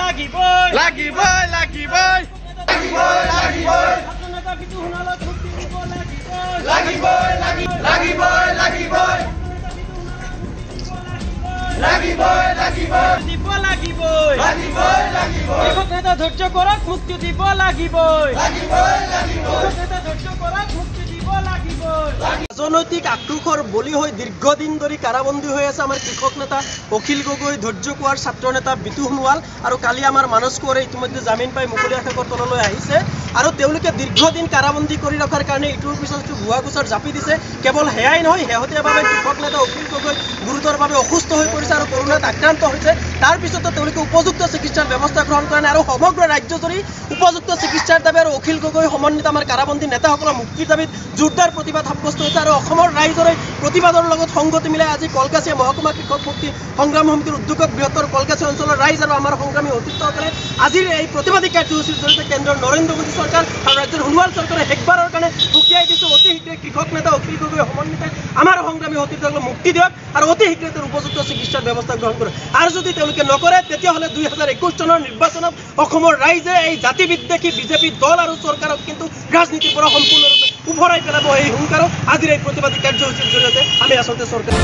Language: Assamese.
লাগিবই লাগিবই লাগিবই লাগিবই লাগিবই লাগিবই লাগিবই লাগিবই লাগিবই ধৈৰ্য কৰক মুক্তি দিব লাগিবই কৃষক নেতা ৰাজনৈতিক আক্ৰোশৰ বলি হৈ দীৰ্ঘদিন ধৰি কাৰাবন্দী হৈ আছে আমাৰ কৃষক নেতা অখিল গগৈ ধৈৰ্য কোৱাৰ ছাত্ৰ নেতা বিতু সোণোৱাল আৰু কালি আমাৰ মানস কোঁৱৰে ইতিমধ্যে জামিন পাই মুকলি আকাশৰ তললৈ আহিছে আৰু তেওঁলোকে দীৰ্ঘদিন কাৰাবন্দী কৰি ৰখাৰ কাৰণে ইটোৰ পিছত ভুৱা গোচৰ জাপি দিছে। কেৱল সেয়াই নহয় শেহতীয়াভাৱে কৃষক নেতা অখিল গগৈ গুৰুতৰভাৱে অসুস্থ হৈ পৰিছে আৰু কৰোণাত আক্ৰান্ত হৈছে। তাৰ পিছতো তেওঁলোকে উপযুক্ত ব্যৱস্থা গ্ৰহণ কৰা নাই আৰু সমগ্ৰ ৰাজ্যজুৰি উপযুক্ত চিকিৎসাৰ দাবী আৰু অখিল গগৈ সমন্বিত আমাৰ কাৰাবন্দী নেতাসকলৰ মুক্তিৰ দাবীত জোৰদাৰ প্ৰতিবাদ সাব্যস্ত হৈছে আৰু অসমৰ ৰাইজৰে প্ৰতিবাদৰ লগত সংগতি মিলাই আজি কলকাছিয়া মহকুমা কৃষক মুক্তি সংগ্ৰাম সমিতিৰ উদ্যোগত বৃহত্তৰ কলকাছিয়া অঞ্চলৰ ৰাইজ আৰু আমাৰ সংগ্ৰামী অতীতসকলে আজিৰ এই প্ৰতিবাদী কাৰ্যসূচীৰ জৰিয়তে কেন্দ্ৰৰ নৰেন্দ্ৰ মোদী চৰকাৰ আৰু ৰাজ্যৰ সোণোৱাল চৰকাৰে শেষবাৰৰ কাৰণে সকীয়াই দিছোঁ। অতি শীঘ্ৰে কৃষক নেতা অখিল গগৈ সমন্বিত আমাৰ সংগ্ৰামী অতীতসকলক মুক্তি দিয়ক আৰু অতি শীঘ্ৰে তেওঁৰ উপযুক্ত চিকিৎসাৰ ব্যৱস্থা গ্ৰহণ কৰক। আৰু যদি তেওঁলোকে নকৰে তেতিয়াহ'লে দুই একৈছ চনৰ নিৰ্বাচনত অসমৰ ৰাইজে এই জাতি বিদ্বেষী বিজেপি দল আৰু চৰকাৰক কিন্তু ৰাজনীতিৰ পৰা সম্পূৰ্ণৰূপে উভৰাই পেলাব এই হুংকাৰক আজিৰ এই প্ৰতিবাদী কাৰ্যসূচীৰ জৰিয়তে আমি আচলতে চৰকাৰ